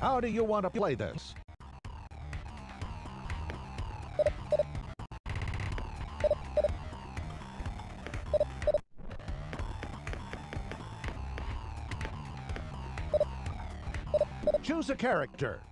How do you want to play this? Choose a character.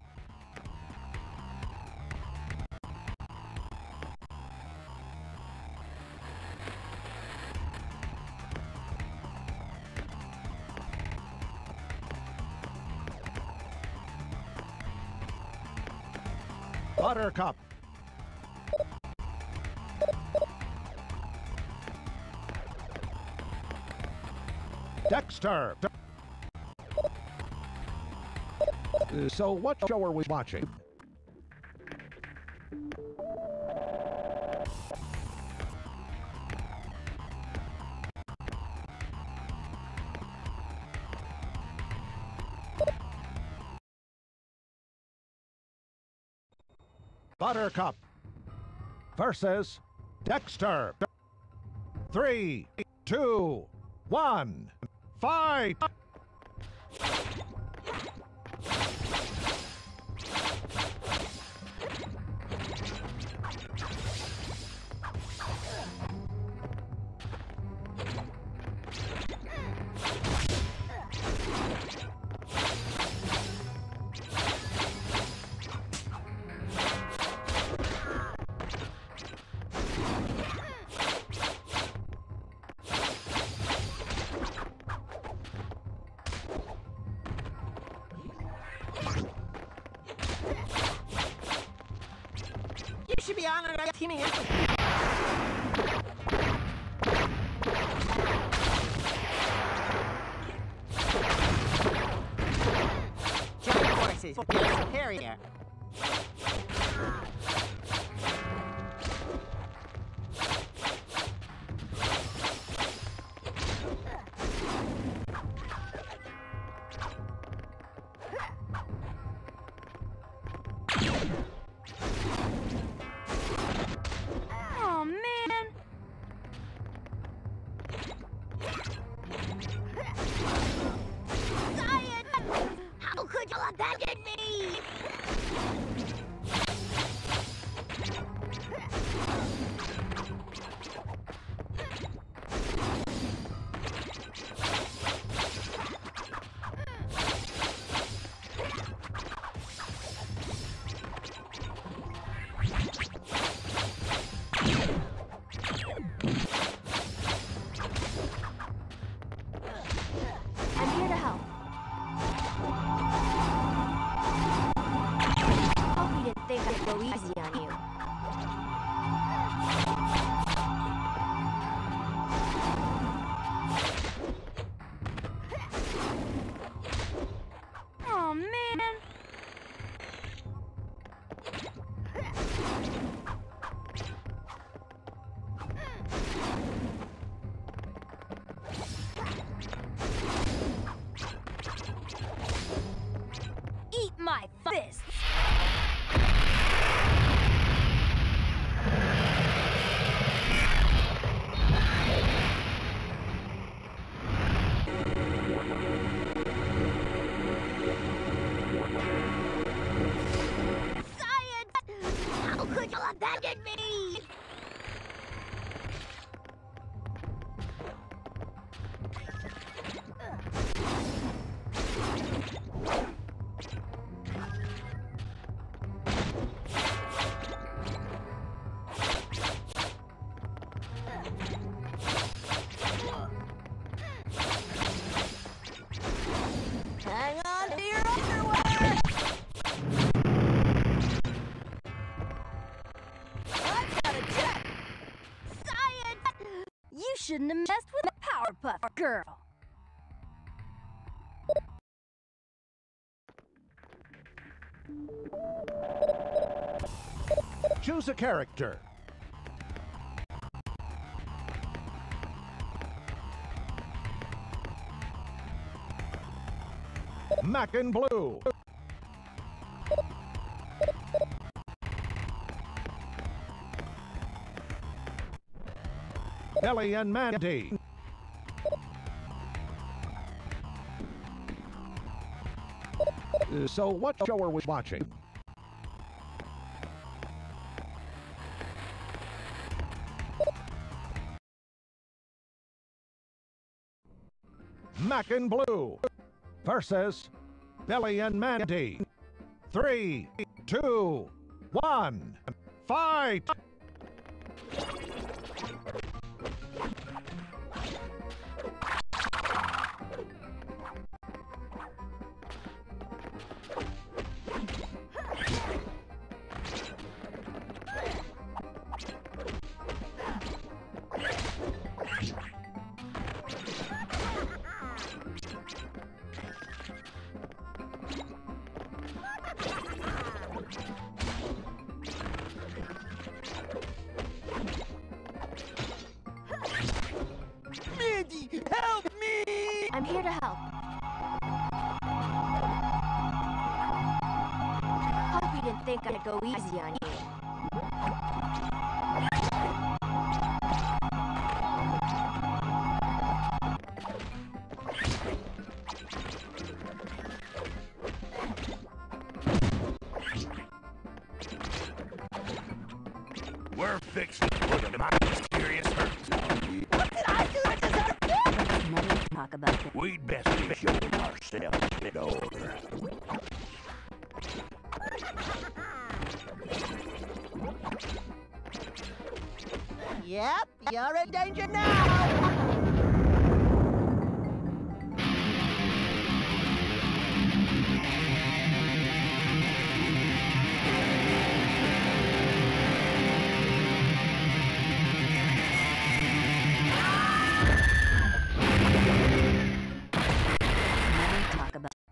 Buttercup. Dexter. So, what show are we watching? Buttercup versus Dexter. Three, two, one, fight! Teaming up with Harrier. Oh you How could you abandon me? girl. Choose a character. Mac and Bloo. Ellie and Mandy. So, what show are we watching? Mac and Bloo versus Billy and Mandy. Three, two, one, fight! Help. Hope you didn't think I'd go easy on you. We're fixing to put him We'd best be showing ourselves a bit older. Yep, you're in danger now!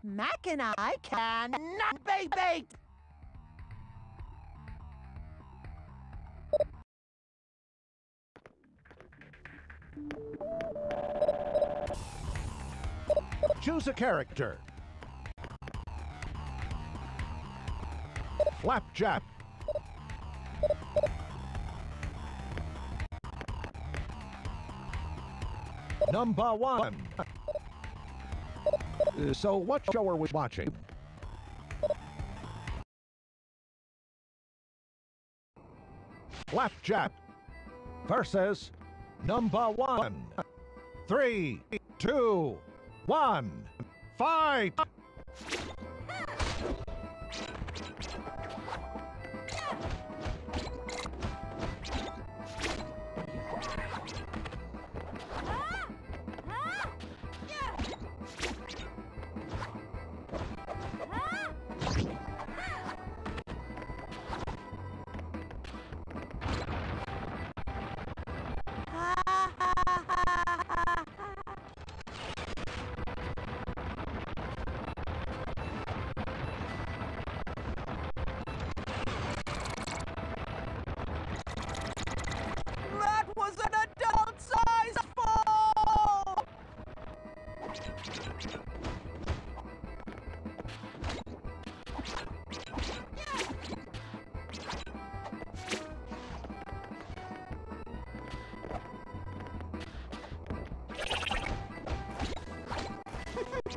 Mac and I cannot be beat! Choose a character. Flapjack. Numbuh One. So, what show are we watching? Flapjack versus Numbuh One. Three, two, one, fight!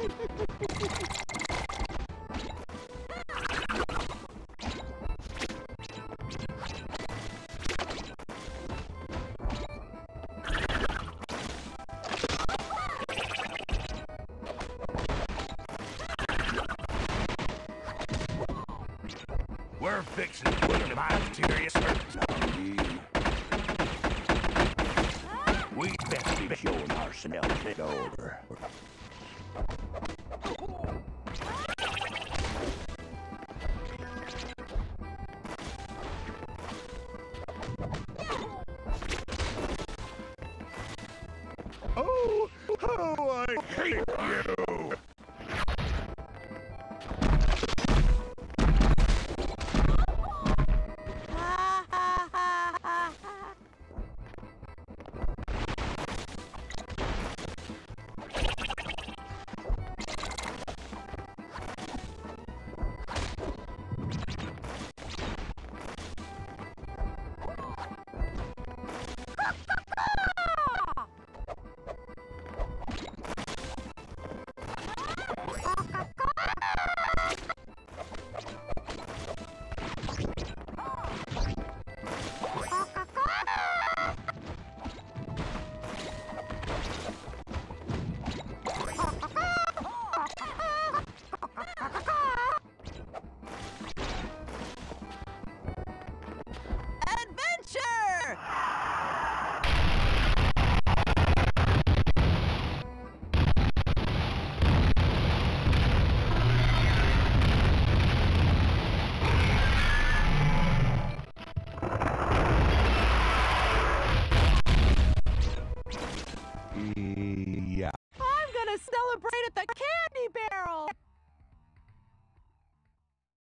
We're fixing to put him out of serious hurt. We'd best a. Oh, oh, I hate you!